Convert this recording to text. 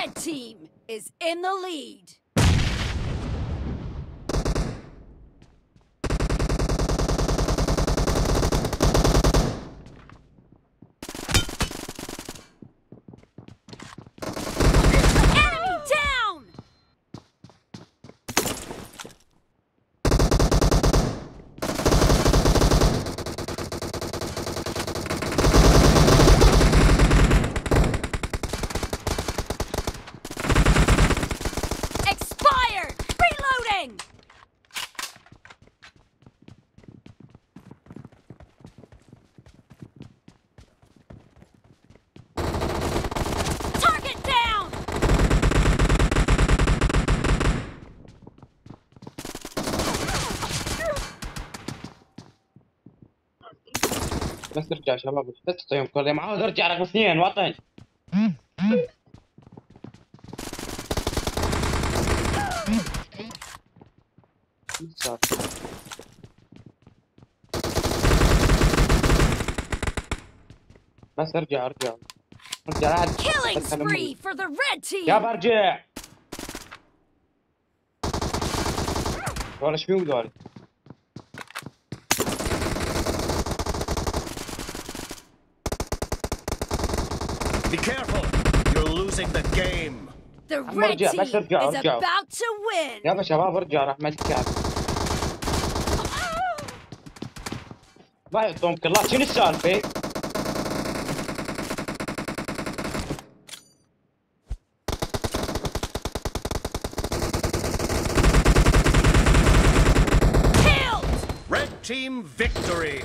red team is in the lead. بس ارجع شباب بس تعطيهم يوم عاوز ارجع رقم اثنين وطن بس ارجع ارجع. ارجع لا يا برجع. ولا شبيه ودوري Be careful. You're losing the game. The I'm red ارجع، team بس ارجع، is ارجع. about to win! يلا شباب ارجع رحمة الكعب ما يعطوهم كلات شنو السالفة؟ Killed! Red team victory.